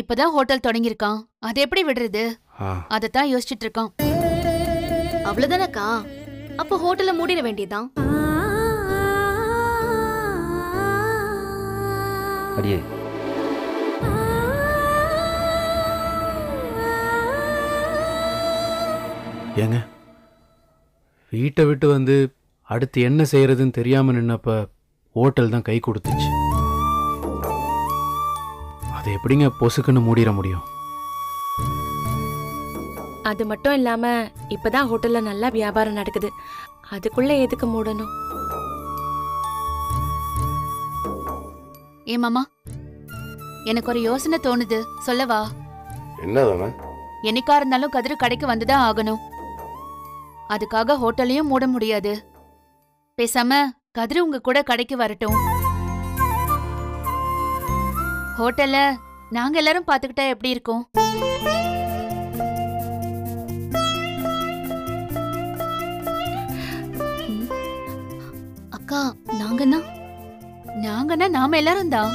இப்பதான் ஹோட்டல் தொடங்கியிருக்கான். அது எப்படி விடுறது? அதத்தான் யோசிச்சுட்டு இருக்கான் அவ்வளவுதானக்கா? அப்ப ஹோட்டல்ல மூடிட வேண்டியதுதான். அடியே. ஏங்க வீட்டை விட்டு வந்து அடுத்து என்ன செய்யறதுன்னு தெரியாம நின்னப்ப ஹோட்டல் தான் கை கொடுத்துச்சு. அதை எப்படிங்க பொசுக்குன்னு மூடிட முடியும்? அது மட்டும் இல்லாம இப்பதான் ஹோட்டல்ல நல்லா வியாபாரம் நடக்குது. அதுக்குள்ள எதுக்கு மூடணும்? ஏ மாமா? எனக்கு ஒரு யோசனை தோணுது. சொல்லவா? என்னதானே? என்னைக்கா இருந்தாலும் கதிர் கடைக்கு வந்துதான் ஆகணும். அதுக்காக ஹோட்டலையும் மூட முடியாது. பேசாம கதிர் உங்க கூட கடைக்கு வரட்டும். ஹோட்டல்ல நாங்க எல்லாரும் பாத்துக்கிட்டா எப்படி இருக்கும்? அக்கா நாங்கன்னா நாங்கன்னா நாம எல்லாரும் தான்.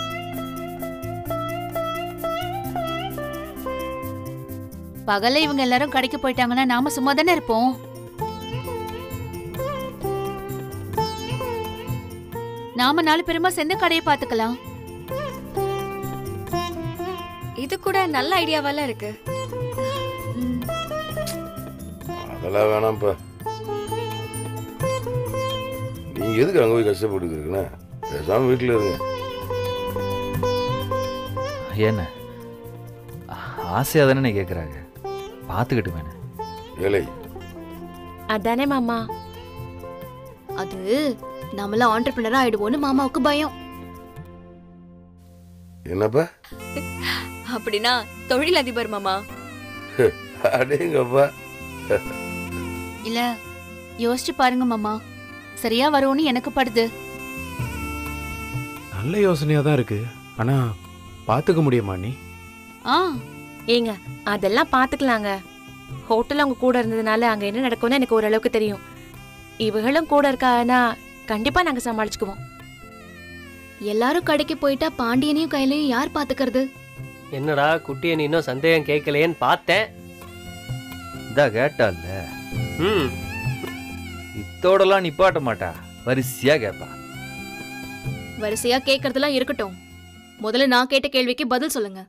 பகல்ல இவங்க எல்லாரும் கடைக்கு போயிட்டாங்கன்னா நாம சும்மா தானே இருப்போம்? நாம நாலு பேருமா சேர்ந்து கடையை பாத்துக்கலாம். இது கூட நல்ல ஐடியாவெல்லாம் இருக்கு. அதெல்லாம் வேணாம்ப்பா. நீங்க எதுக்கு அங்க போய் கஷ்டப்பட்டுக்கிறீங்கண்ணே பேசாம வீட்டில் இருங்க. என்ன ஆசையாக தானே கேட்குறாங்க பார்த்துக்கிட்டு வேணே ஏழை அதானே மாமா. அது நம்மள ஆண்டர்பிரினரா ஆயிடுவோன்னு மாமாவுக்கு பயம். என்னப்பா? அப்படின்னா தொழிலதிபர் மாமா. அடேங்கப்பா. இல்ல யோசிச்சு பாருங்க மாமா. சரியா வரும்னு எனக்கு படுது. நல்ல யோசனையா தான் இருக்கு. ஆனா பாத்துக்க முடியுமா நீ? ஆ ஏங்க அதெல்லாம் பாத்துக்கலாங்க. ஹோட்டல் அவங்க கூட இருந்ததுனால அங்க என்ன நடக்கும்னு எனக்கு ஓரளவுக்கு தெரியும். இவகளும் கூட இருக்கானா கண்டிப்பா நாங்க சமாளிச்சுக்குவோம். எல்லாரும் கடைக்கு போயிட்டா பாண்டியனையும் கையிலையும் யார் பாத்துக்கிறது? என்னடா குட்டியை நீ இன்னும் சந்தேகம் கேட்கலையேன்னு பார்த்தேன். இதா கேட்டால ம். இத்தோடலாம் நிப்பாட்ட மாட்டா. வரிசையா கேட்பா வரிசையா கேக்குறதெல்லாம் இருக்கட்டும். முதல்ல நான் கேட்ட கேள்விக்கு பதில் சொல்லுங்க.